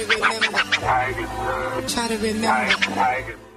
Try to remember. Try to remember.